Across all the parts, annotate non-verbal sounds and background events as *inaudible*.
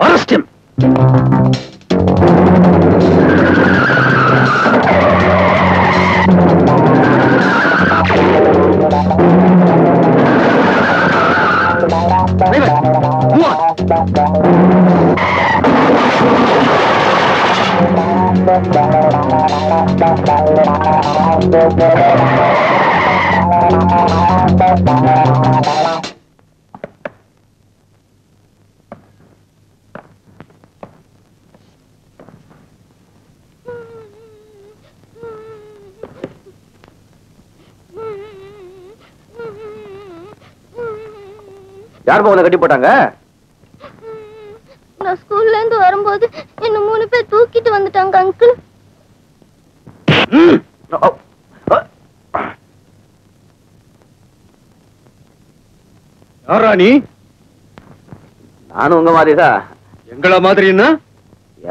Arrest him! Raymond, move on! யார் உங்களை கட்டி போட்டாங்க? நான் ஸ்கூல்ல இருந்து வரும்போது என்ன மூணு பேர் தூக்கிட்டு வந்துட்டாங்க அங்கிள். யாரா நீ? நானும் உங்க மாதிரிதான். எங்கள மாதிரின்னா?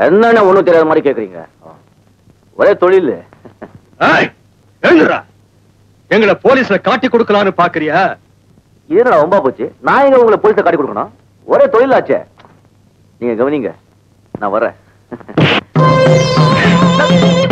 என்னன்னு ஒண்ணும் தெரியாத மாதிரி கேக்குறீங்க? ஒரே தொழில். எங்களை போலீஸ்ல காட்டி கொடுக்கலான்னு பாக்குறியா? இது என்னடா ரொம்ப போச்சு. நான் எங்க உங்களை போலீஸை காட்டி கொடுக்கணும்? ஒரே தொழிலாச்சே. நீங்க கவனிங்க. நான் வரேன் *laughs*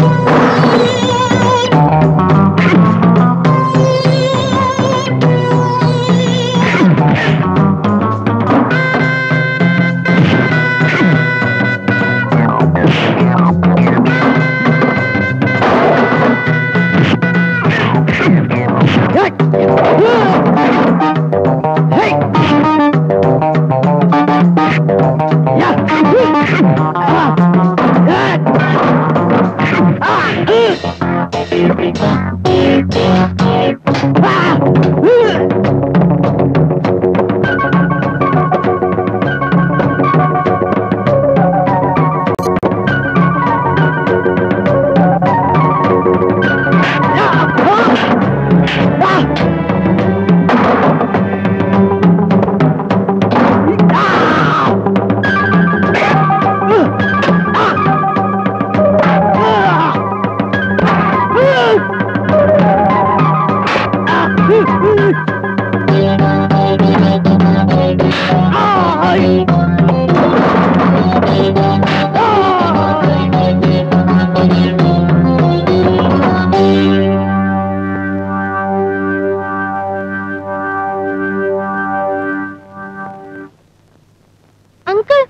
அங்கிள்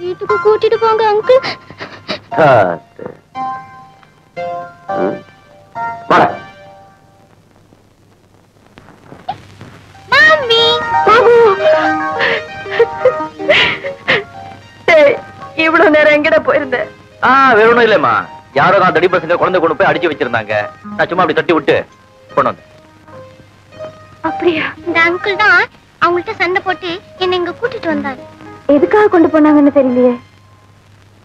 வீட்டுக்கு கூட்டிட்டு போங்க அங்கிள். இவ்வளவு நேரம் எங்கட போயிருந்த? ஆ வேற ஒண்ணும் இல்லம்மா. யாரோ தான் தடி பசங்க குழந்தை கொண்டு போய் அடிச்சு வச்சிருந்தாங்க. நான் சும்மா அப்படி தட்டி விட்டு கொண்டு வந்தேன். அப்படியா? இந்த அங்கிள் தான் அவங்கள்ட்ட சண்டை போட்டு என்னை இங்க கூட்டிட்டு வந்தாரு. எதுக்காக கொண்டு போனாங்கன்னு தெரியலையே.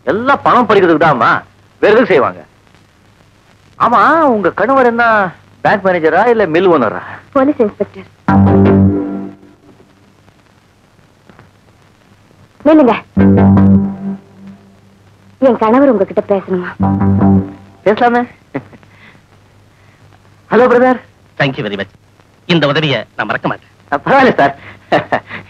எல்லாம் பணம் பறிக்கிறதுக்கு தான்மா. வேற எதுக்கு செய்வாங்க? ஆமா உங்க கணவர் என்ன பேங்க் மேனேஜரா இல்ல மில் ஓனரா போலீஸ் இன்ஸ்பெக்டர் நில்லுங்க. என் கணவர் உங்ககிட்ட பேசணுமா? பேசலாமே. Hello brother thank you very much இந்த உதவியை நான் மறக்க மாட்டேன். பரவாயில்ல சார்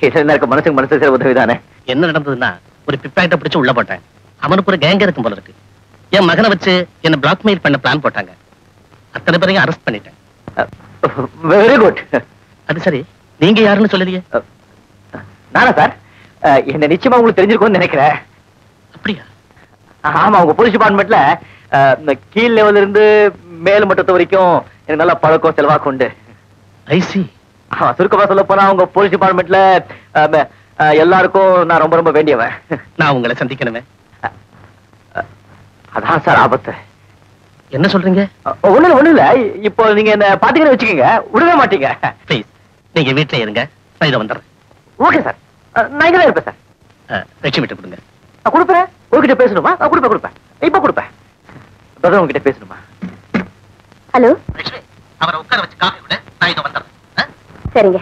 இது என்ன இருக்கு மனசுக்கு மனசு செய்ற உதவி தானே என்ன நடந்ததுன்னா ஒரு பிப்பாயிட்ட பிடிச்சு உள்ள போட்டேன். அவனுக்கு ஒரு கேங்க இருக்கும் போல இருக்கு. என் மகனை வச்சு என்ன பிளாக்மெயில் பண்ண பிளான் போட்டாங்க. அத்தனை பேரையும் அரெஸ்ட் பண்ணிட்டேன். வெரி குட் அது சரி. நீங்க யாருன்னு சொல்லலையே? நானா சார் என்ன நிச்சயமா உங்களுக்கு தெரிஞ்சிருக்கும்னு நினைக்கிறேன். அப்படியா? ஆமா உங்க போலீஸ் டிபார்ட்மெண்ட்ல இந்த கீழ் லெவல்ல இருந்து மேல் மட்டத்து வரைக்கும் எனக்கு நல்ல பழக்கம் செலவாக்கு உண்டு ஐசி சுருக்கமா சொல்ல போனா உங்க போலீஸ் டிபார்ட்மெண்ட்ல எல்லாருக்கும் நான் ரொம்ப ரொம்ப வேண்டியவன். நான் உங்களை சந்திக்கணுமே. அதான் சார் ஆபத்து. என்ன சொல்றீங்க? ஒண்ணு இல்ல ஒண்ணு இல்ல இப்போ நீங்க என்ன பாத்துக்கிற வச்சுக்கோங்க. விடவே மாட்டீங்க. ப்ளீஸ் நீங்க வீட்டுல இருங்க. நான் இதை வந்துடுறேன். Okay sir. நான் இங்க இருப்பேன் சார். அஹ், லட்சுமி கிட்ட கொடுங்க. நான் கொடுப்பேன். உங்ககிட்ட பேசணுமா? நான் கொடுப்பேன் கொடுப்பேன். இப்ப கொடுப்பேன். பிரதர் உங்ககிட்ட பேசணுமா? ஹலோ? லட்சுமி அவரை உட்கார வச்சு காஃபி விட நான் இதை வந்துடுறேன்? சரிங்க.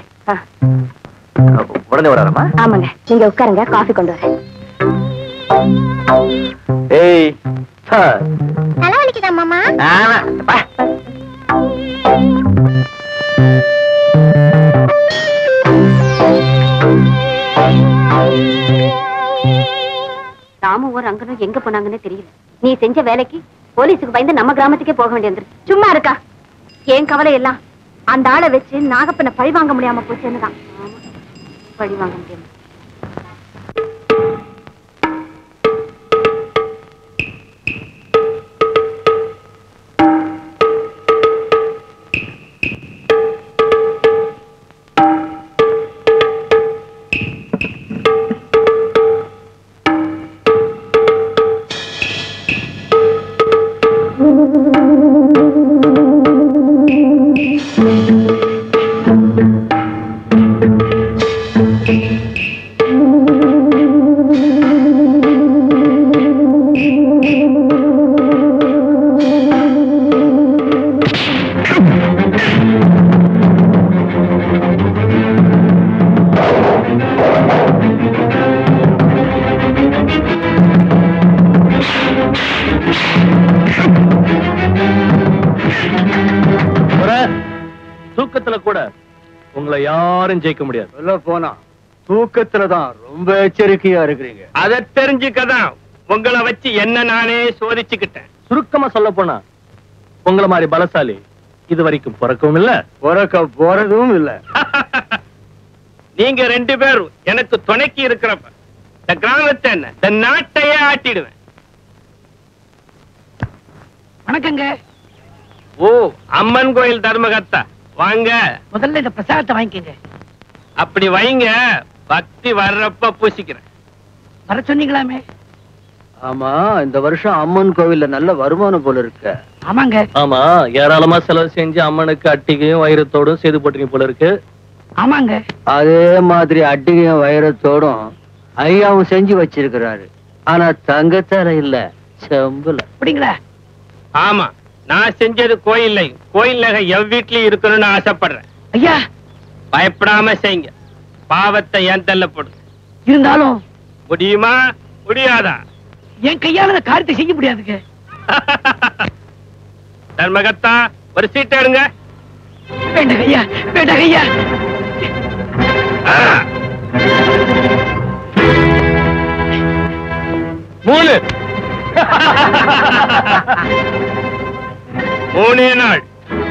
உடனே வராரமா? ஆமாங்க. நீங்க உட்காருங்க. காஃபி கொண்டு வரேன். போனாங்கன்னு எங்க போனாங்கன்னு தெரியல. நீ செஞ்ச வேலைக்கு போலீஸுக்கு பயந்து நம்ம கிராமத்துக்கே போக வேண்டியது சும்மா இருக்கா? ஏன் கவலை எல்லாம்? அந்த ஆளை வச்சு நாகப்பனை பழி வாங்க முடியாம போச்சுன்னு தான். பழி வாங்க முடியாம. யாரும் ஜெயிக்க முடியாது. சொல்ல போனா தூக்கத்துல தான் ரொம்ப எச்சரிக்கையா இருக்கிறீங்க. அத தெரிஞ்சுக்கதான் உங்களை வச்சு என்ன நானே சோதிச்சுக்கிட்டேன். சுருக்கமா சொல்ல போனா உங்களை மாதிரி பலசாலி இது வரைக்கும் பிறக்கவும் இல்ல. பிறக்க போறதும் இல்ல. *laughs* நீங்க ரெண்டு பேரும் எனக்கு துணைக்கு இருக்கிறப்ப இந்த கிராமத்தை என்ன இந்த நாட்டையே ஆட்டிடுவேன். வணக்கங்க. ஓ அம்மன் கோயில் தர்மகர்த்தா. வாங்க. முதல்ல இந்த பிரசாதத்தை வாங்கிக்கங்க. அப்படி வைங்க பக்தி வர்றப்ப பூசிக்கிறேன். வர சொன்னீங்களாமே? ஆமா இந்த வருஷம் அம்மன் கோவில்ல நல்ல வருமானம் போல இருக்க. ஆமாங்க. ஆமா ஏராளமா செலவு செஞ்சு அம்மனுக்கு அட்டிகையும் வைரத்தோடும் செய்து போட்டீங்க போல இருக்கு. ஆமாங்க. அதே மாதிரி அட்டிகையும் வைரத்தோடும் ஐயாவும் செஞ்சு வச்சிருக்கிறாரு. ஆனா தங்கத்தால இல்ல செம்புல. அப்படிங்களா? ஆமா நான் செஞ்சது கோயில் கோயில் நகை எவ் வீட்லயும் இருக்கணும்னு ஆசைப்படுறேன். ஐயா பயப்படாம செய்யுங்க. பாவத்தை என் தள்ள போடு இருந்தாலும் முடியுமா? முடியாதா? என் கையால காரியத்தை செய்ய முடியாதுங்க. *laughs* தர்மகர்த்தா ஒரு சீட் எடுங்க. வேண்டாங்க ஐயா வேண்டாங்க ஐயா. மூணு. *laughs* மூணே நாள்.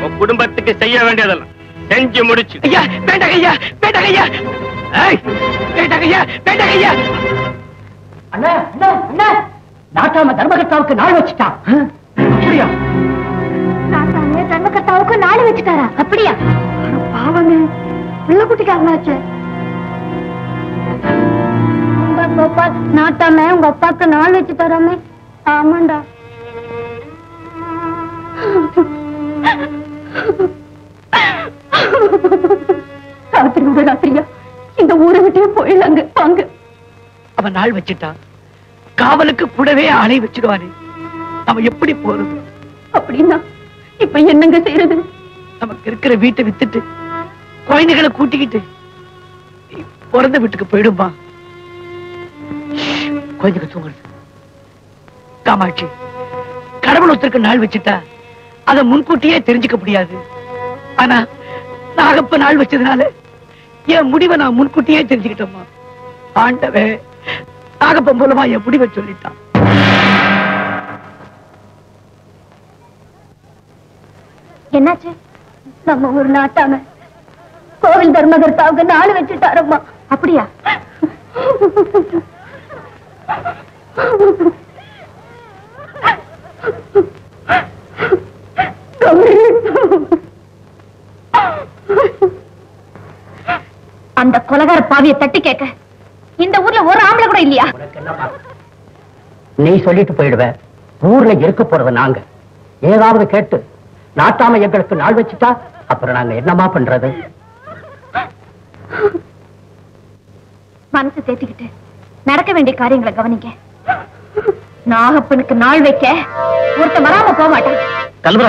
உன் குடும்பத்துக்கு செய்ய வேண்டியதெல்லாம். செஞ்சு முடிச்சு. ஐயா வேண்டாங்க ஐயா வேண்டாங்க ஐயா. ஏய், வேண்டாங்க ஐயா வேண்டாங்க ஐயா. அண்ணா அண்ணா அண்ணா. நாட்டாம தர்மகர்த்தாவுக்கு நாள் வச்சுட்டான். அப்படியா? நாட்டாமே தர்மகர்த்தாவுக்கு நாளை வச்சுட்டாரா? அப்படியா? பாவங்க பிள்ளை குட்டிக்காரனாச்சு நாட்டாம உங்க அப்பாக்கு நாள் வச்சு தராமே ஆமாண்டா. போயிடலாங்க வாங்க அவன் நாள் வச்சுட்டான். காவலுக்கு கூடவே ஆளை வச்சிடுவாரு நம்ம எப்படி போறது? அப்படின்னா இப்ப என்னங்க செய்யறது நமக்கு இருக்கிற வீட்டை வித்துட்டு குழந்தைகளை கூட்டிக்கிட்டு பிறந்த வீட்டுக்கு போயிடுமா குழந்தைங்க தூங்குறது. காமாட்சி கடவுள் ஒருத்தருக்கு நாள் வச்சுட்டா அதை முன்கூட்டியே தெரிஞ்சுக்க முடியாது. ஆனா நாகப்ப நாள் வச்சதுனால என் முடிவை நான் முன்கூட்டியே தெரிஞ்சுக்கிட்டோமா ஆண்டவே நாகப்பன் மூலமா என் முடிவை சொல்லிட்டான் என்னாச்சு? நம்ம ஒரு நாட்டாம கோவில் தர்மகர்த்தாவுக்கு நாள் வச்சுட்டாரம்மா. அப்படியா அந்த கொலகார பாவிய தட்டி கேட்க. இந்த ஊர்ல ஒரு ஆம்பளை கூட இல்லையா? நீ சொல்லிட்டு போயிடுவ. ஊர்ல இருக்க போறது நாங்க. ஏதாவது கேட்டு நாட்டாம எங்களுக்கு நாள் வச்சுட்டா அப்புறம் நாங்க என்னமா பண்றது? மனசு தேத்திக்கிட்டு நடக்க வேண்டிய காரியங்களை கவனிக்க நாகப்பனுக்கு நாள் வைக்க ஒருத்தன் வராம போக மாட்டான்.